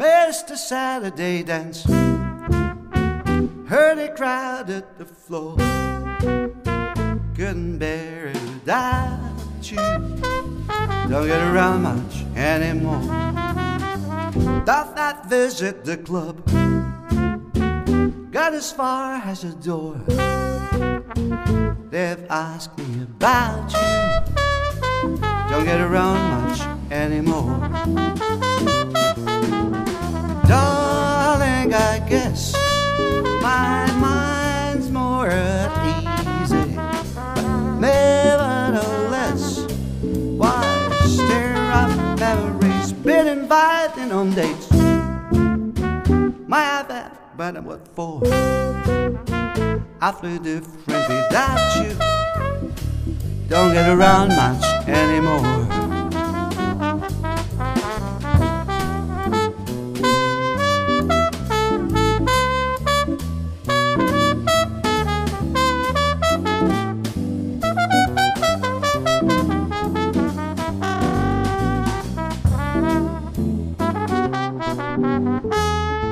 A Saturday dance. Heard crowd at the floor. Couldn't bear it without you. Don't get around much anymore. Thought I'd visit the club. Got as far as the door. They've asked me about you. Don't get around much anymore. Inviting on dates. Have that, but what for? I feel different without you. Don't get around much anymore. Música